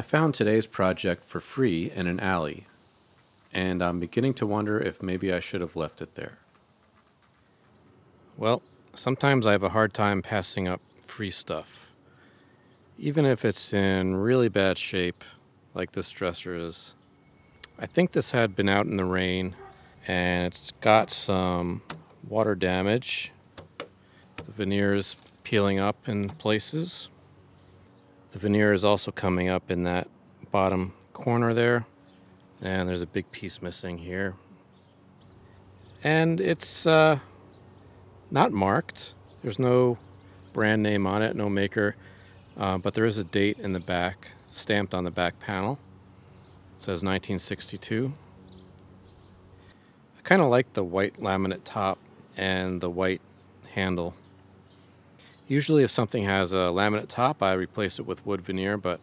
I found today's project for free in an alley, and I'm beginning to wonder if maybe I should have left it there. Well, sometimes I have a hard time passing up free stuff. Even if it's in really bad shape, like this dresser is. I think this had been out in the rain, and it's got some water damage. The veneer is peeling up in places. The veneer is also coming up in that bottom corner there. And there's a big piece missing here. And it's uh, not marked. There's no brand name on it, no maker. Uh, but there is a date in the back, stamped on the back panel. It says 1962. I kind of like the white laminate top and the white handle. Usually if something has a laminate top, I replace it with wood veneer, but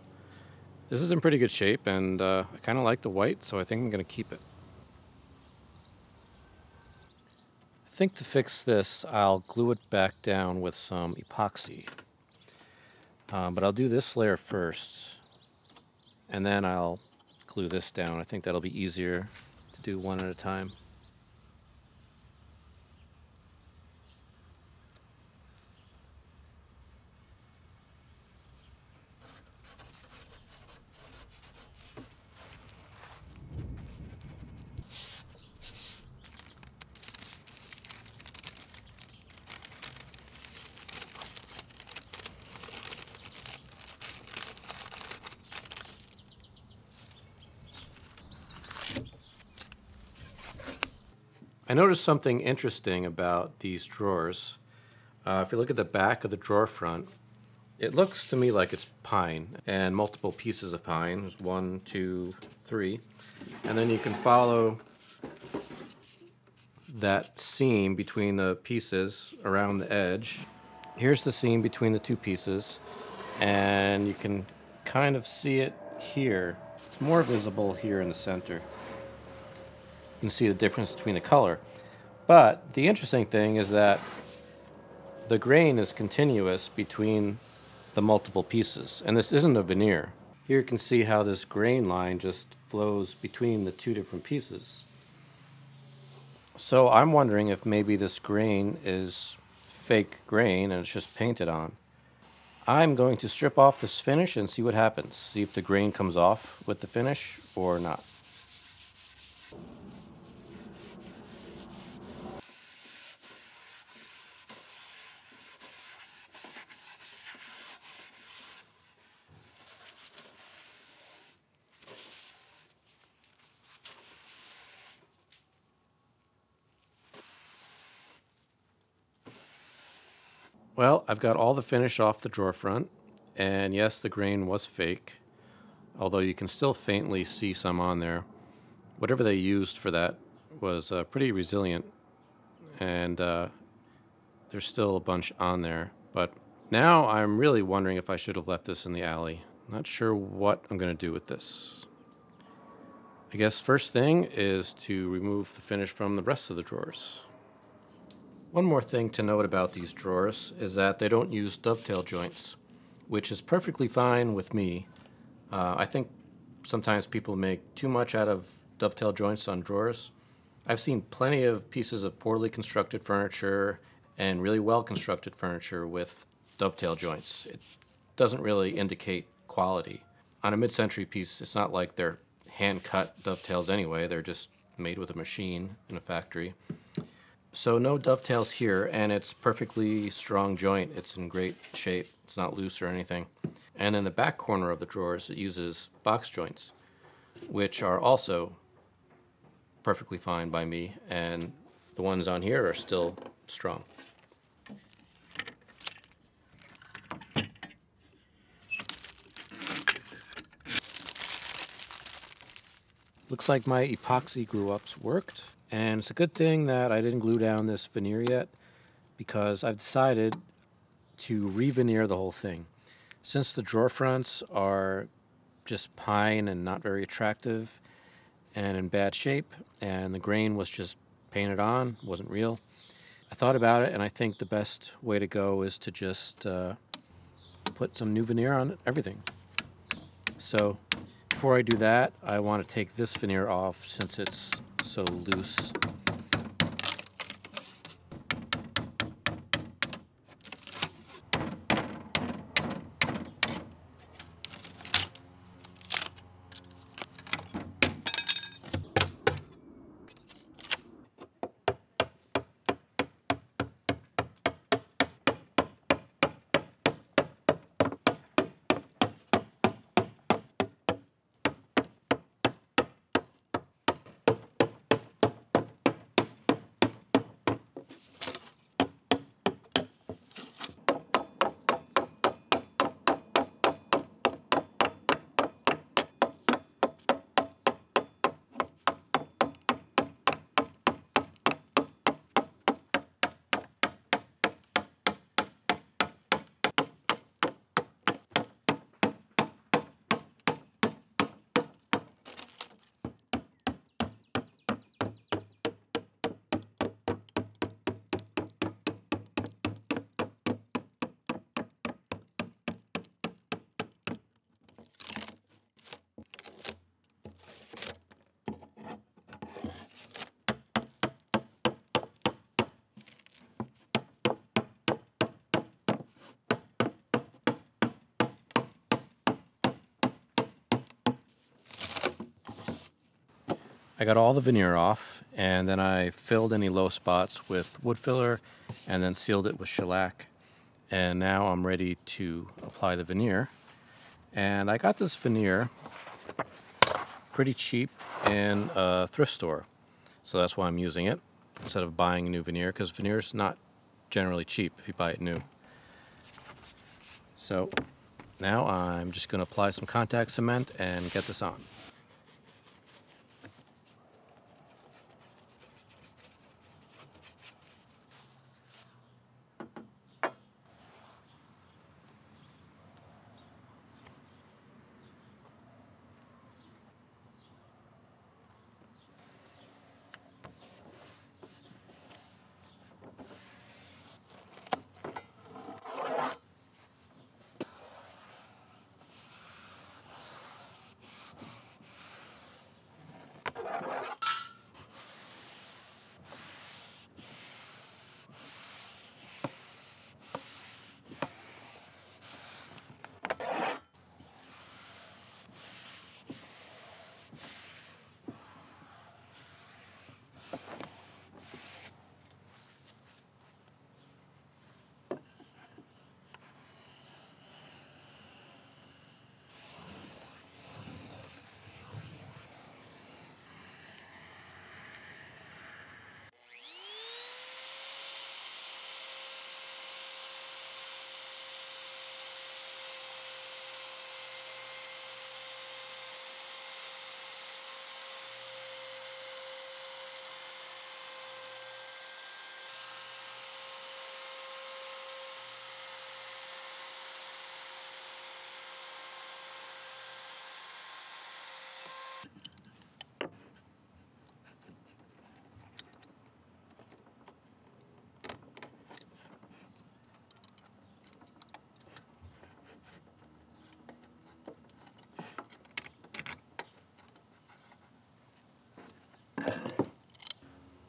this is in pretty good shape and uh, I kind of like the white, so I think I'm going to keep it. I think to fix this, I'll glue it back down with some epoxy. Um, but I'll do this layer first, and then I'll glue this down. I think that'll be easier to do one at a time. I noticed something interesting about these drawers. Uh, if you look at the back of the drawer front, it looks to me like it's pine and multiple pieces of pine. There's one, two, three. And then you can follow that seam between the pieces around the edge. Here's the seam between the two pieces, and you can kind of see it here. It's more visible here in the center. You can see the difference between the color. But the interesting thing is that the grain is continuous between the multiple pieces. And this isn't a veneer. Here you can see how this grain line just flows between the two different pieces. So I'm wondering if maybe this grain is fake grain and it's just painted on. I'm going to strip off this finish and see what happens. See if the grain comes off with the finish or not. Well, I've got all the finish off the drawer front, and yes, the grain was fake, although you can still faintly see some on there. Whatever they used for that was uh, pretty resilient, and uh, there's still a bunch on there. But now I'm really wondering if I should have left this in the alley. Not sure what I'm going to do with this. I guess first thing is to remove the finish from the rest of the drawers. One more thing to note about these drawers is that they don't use dovetail joints, which is perfectly fine with me. Uh, I think sometimes people make too much out of dovetail joints on drawers. I've seen plenty of pieces of poorly constructed furniture and really well constructed furniture with dovetail joints. It doesn't really indicate quality. On a mid-century piece, it's not like they're hand-cut dovetails anyway. They're just made with a machine in a factory. So no dovetails here, and it's perfectly strong joint. It's in great shape. It's not loose or anything. And in the back corner of the drawers, it uses box joints, which are also perfectly fine by me, and the ones on here are still strong. Looks like my epoxy glue ups worked. And it's a good thing that I didn't glue down this veneer yet because I've decided to re-veneer the whole thing. Since the drawer fronts are just pine and not very attractive and in bad shape and the grain was just painted on, wasn't real, I thought about it and I think the best way to go is to just uh, put some new veneer on everything. So before I do that, I want to take this veneer off since it's so loose. I got all the veneer off and then I filled any low spots with wood filler and then sealed it with shellac. And now I'm ready to apply the veneer. And I got this veneer pretty cheap in a thrift store. So that's why I'm using it instead of buying a new veneer because veneer is not generally cheap if you buy it new. So now I'm just going to apply some contact cement and get this on.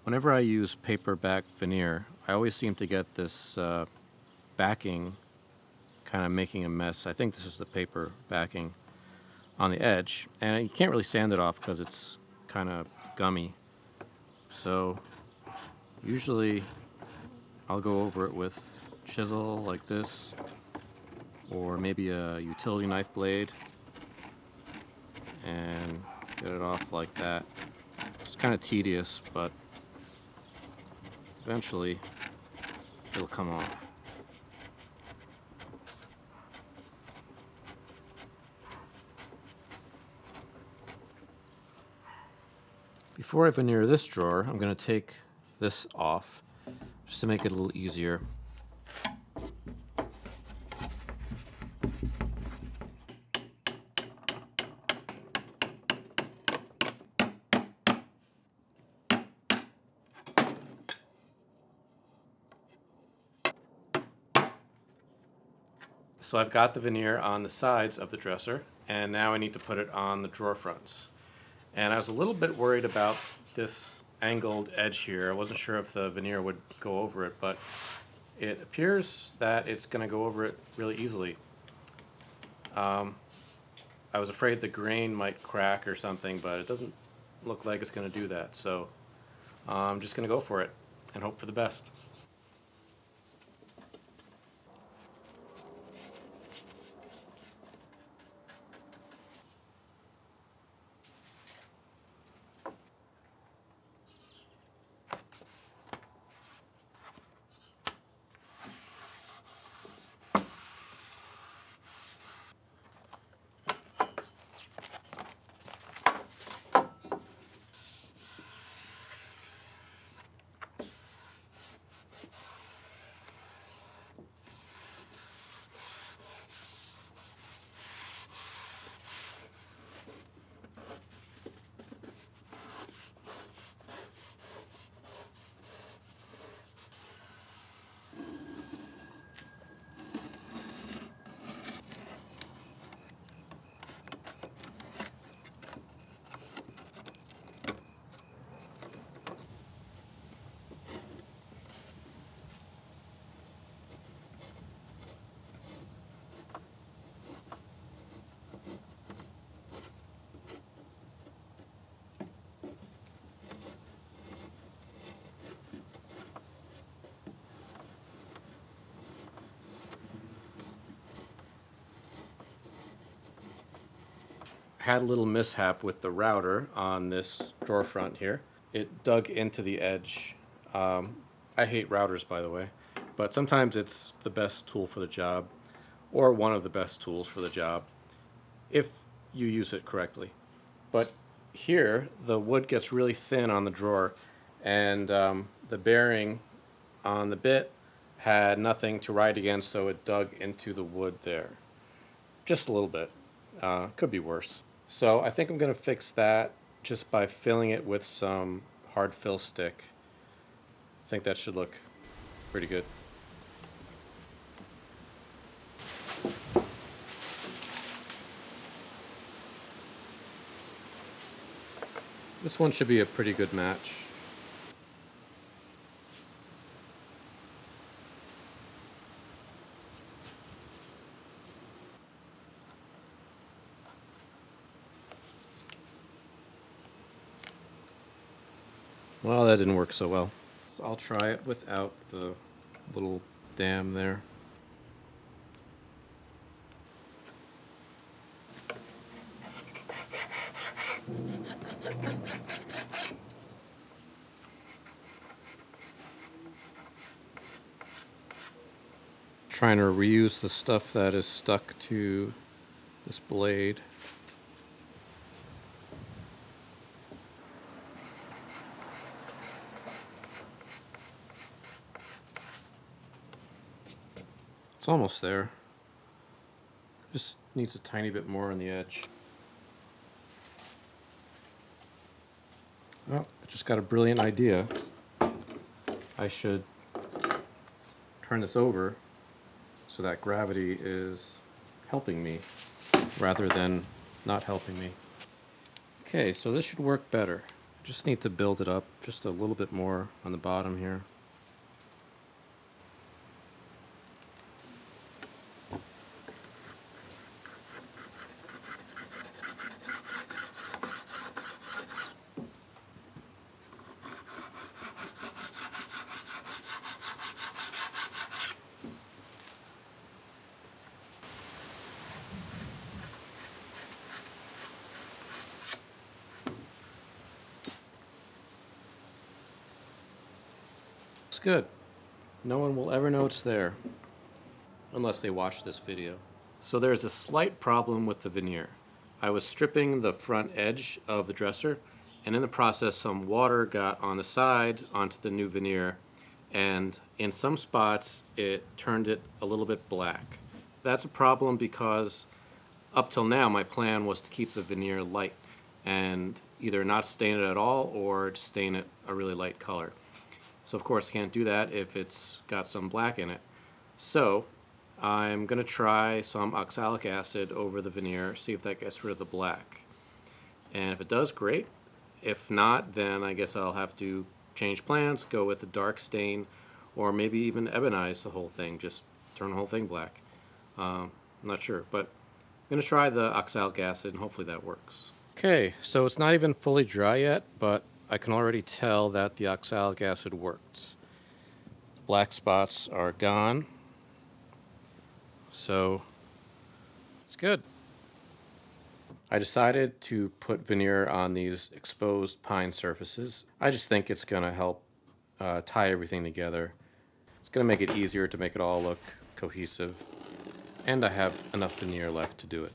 Whenever I use paper back veneer, I always seem to get this uh, backing kind of making a mess. I think this is the paper backing on the edge. And you can't really sand it off because it's kind of gummy. So usually I'll go over it with chisel like this or maybe a utility knife blade and get it off like that. It's kind of tedious, but eventually it'll come off. Before I veneer this drawer, I'm going to take this off just to make it a little easier. So I've got the veneer on the sides of the dresser and now I need to put it on the drawer fronts. And I was a little bit worried about this angled edge here. I wasn't sure if the veneer would go over it, but it appears that it's going to go over it really easily. Um, I was afraid the grain might crack or something, but it doesn't look like it's going to do that. So I'm just going to go for it and hope for the best. Had a little mishap with the router on this drawer front here. It dug into the edge. Um, I hate routers, by the way, but sometimes it's the best tool for the job, or one of the best tools for the job, if you use it correctly. But here, the wood gets really thin on the drawer, and um, the bearing on the bit had nothing to ride against, so it dug into the wood there. Just a little bit. Uh, could be worse. So I think I'm going to fix that just by filling it with some hard fill stick. I think that should look pretty good. This one should be a pretty good match. Well, that didn't work so well. So I'll try it without the little dam there. Trying to reuse the stuff that is stuck to this blade. It's almost there. Just needs a tiny bit more on the edge. Oh, I just got a brilliant idea. I should turn this over so that gravity is helping me rather than not helping me. Okay, so this should work better. I just need to build it up just a little bit more on the bottom here. It's good. No one will ever know it's there. Unless they watch this video. So there's a slight problem with the veneer. I was stripping the front edge of the dresser and in the process some water got on the side onto the new veneer and in some spots it turned it a little bit black. That's a problem because up till now my plan was to keep the veneer light and either not stain it at all or stain it a really light color. So of course I can't do that if it's got some black in it. So I'm going to try some oxalic acid over the veneer, see if that gets rid of the black. And if it does, great. If not, then I guess I'll have to change plans, go with a dark stain, or maybe even ebonize the whole thing, just turn the whole thing black. Um, I'm not sure, but I'm going to try the oxalic acid and hopefully that works. Okay, so it's not even fully dry yet, but I can already tell that the oxalic acid worked. The black spots are gone, so it's good. I decided to put veneer on these exposed pine surfaces. I just think it's going to help uh, tie everything together. It's going to make it easier to make it all look cohesive. And I have enough veneer left to do it.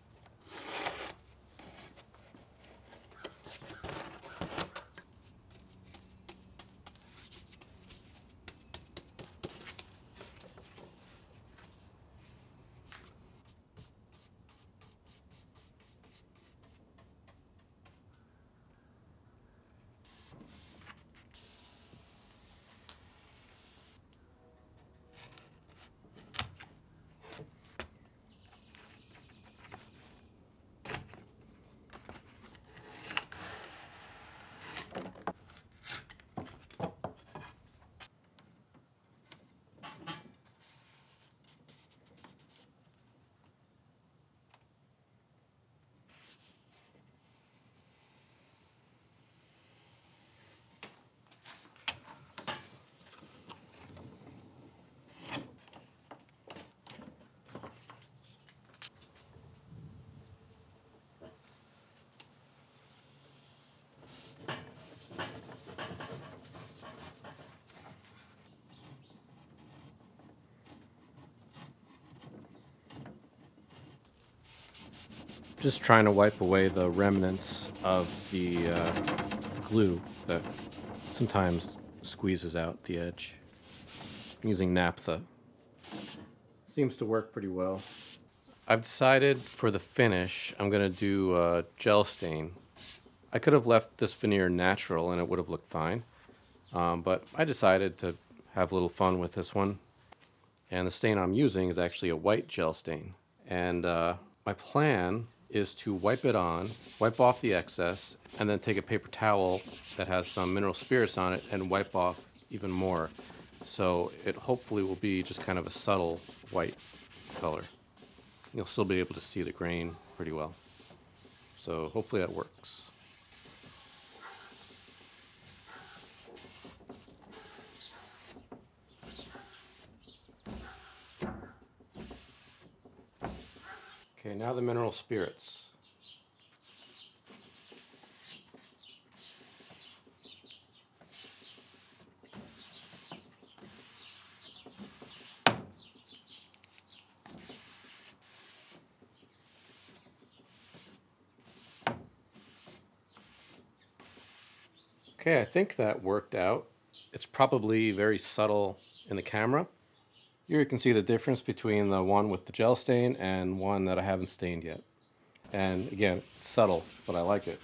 Just trying to wipe away the remnants of the uh, glue that sometimes squeezes out the edge. I'm using naphtha. Seems to work pretty well. I've decided for the finish, I'm going to do a gel stain. I could have left this veneer natural and it would have looked fine, um, but I decided to have a little fun with this one. And the stain I'm using is actually a white gel stain. And uh, my plan is to wipe it on, wipe off the excess, and then take a paper towel that has some mineral spirits on it and wipe off even more. So it hopefully will be just kind of a subtle white color. You'll still be able to see the grain pretty well. So hopefully that works. Okay, now the mineral spirits. Okay, I think that worked out. It's probably very subtle in the camera, here you can see the difference between the one with the gel stain and one that I haven't stained yet. And again, subtle, but I like it.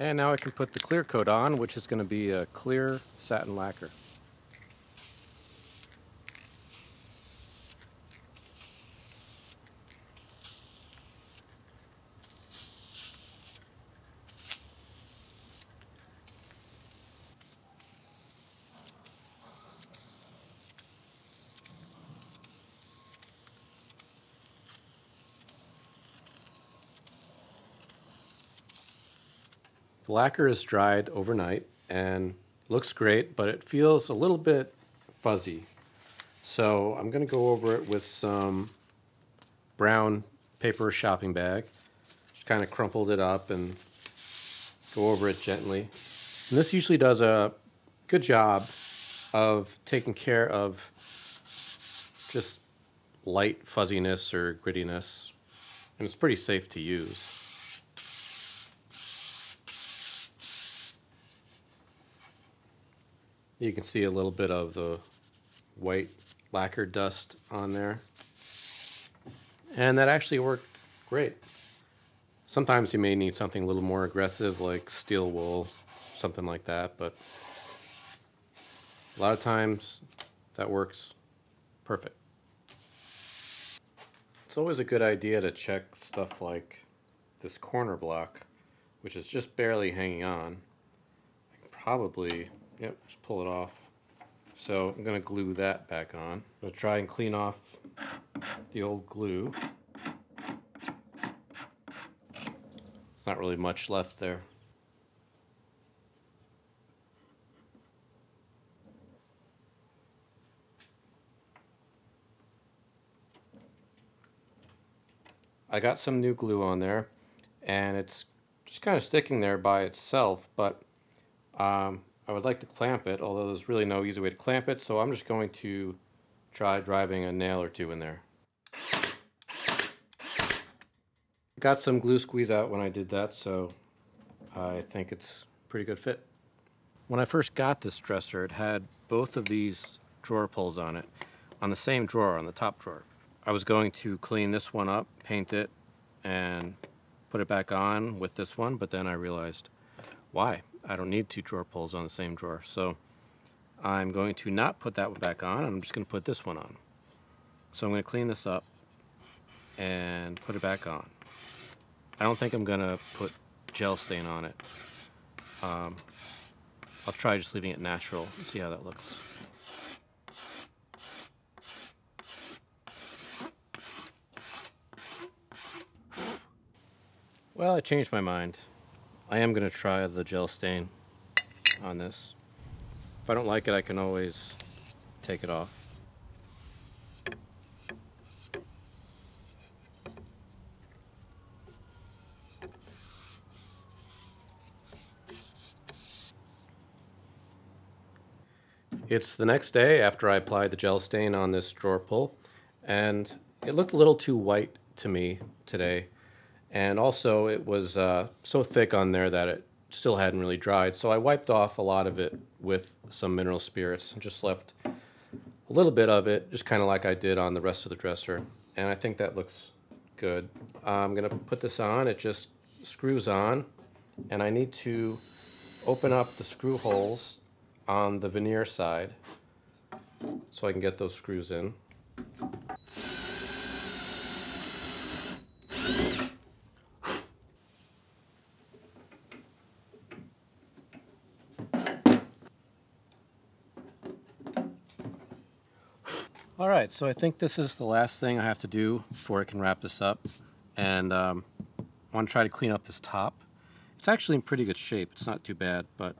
And now I can put the clear coat on, which is going to be a clear satin lacquer. The lacquer is dried overnight and looks great, but it feels a little bit fuzzy. So I'm going to go over it with some brown paper shopping bag. Just kind of crumpled it up and go over it gently. And this usually does a good job of taking care of just light fuzziness or grittiness. And it's pretty safe to use. You can see a little bit of the white lacquer dust on there. And that actually worked great. Sometimes you may need something a little more aggressive like steel wool, something like that, but a lot of times that works perfect. It's always a good idea to check stuff like this corner block, which is just barely hanging on. Probably Yep, just pull it off. So I'm going to glue that back on. I'm to try and clean off the old glue. It's not really much left there. I got some new glue on there and it's just kind of sticking there by itself, but um, I would like to clamp it, although there's really no easy way to clamp it, so I'm just going to try driving a nail or two in there. Got some glue squeeze out when I did that, so I think it's pretty good fit. When I first got this dresser, it had both of these drawer pulls on it, on the same drawer, on the top drawer. I was going to clean this one up, paint it, and put it back on with this one, but then I realized, why? I don't need two drawer pulls on the same drawer. So I'm going to not put that one back on. I'm just going to put this one on. So I'm going to clean this up and put it back on. I don't think I'm going to put gel stain on it. Um, I'll try just leaving it natural and see how that looks. Well, I changed my mind. I am going to try the gel stain on this. If I don't like it, I can always take it off. It's the next day after I applied the gel stain on this drawer pull, and it looked a little too white to me today. And also it was uh, so thick on there that it still hadn't really dried. So I wiped off a lot of it with some mineral spirits and just left a little bit of it, just kind of like I did on the rest of the dresser. And I think that looks good. I'm gonna put this on, it just screws on. And I need to open up the screw holes on the veneer side so I can get those screws in. All right, so I think this is the last thing I have to do before I can wrap this up. And um, I want to try to clean up this top. It's actually in pretty good shape. It's not too bad, but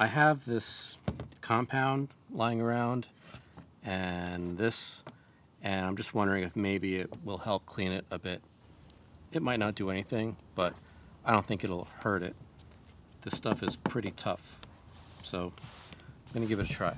I have this compound lying around and this, and I'm just wondering if maybe it will help clean it a bit. It might not do anything, but I don't think it'll hurt it. This stuff is pretty tough, so I'm to give it a try.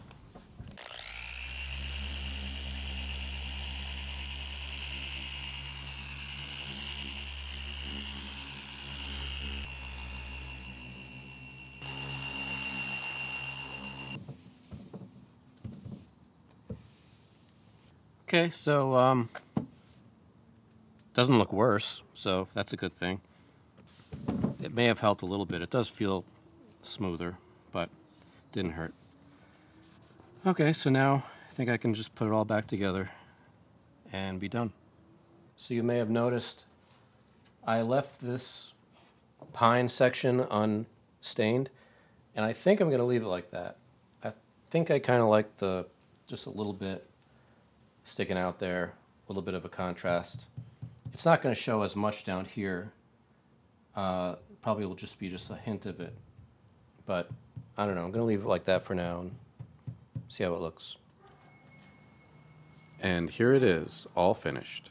Okay, so um, doesn't look worse, so that's a good thing. it may have helped a little bit. It does feel smoother, but didn't hurt. Okay, so now I think I can just put it all back together and be done. So you may have noticed I left this pine section unstained, and I think I'm going to leave it like that. I think I kind of like the just a little bit sticking out there, a little bit of a contrast. It's not going to show as much down here. Uh, probably will just be just a hint of it, but I don't know. I'm going to leave it like that for now and see how it looks. And here it is, all finished.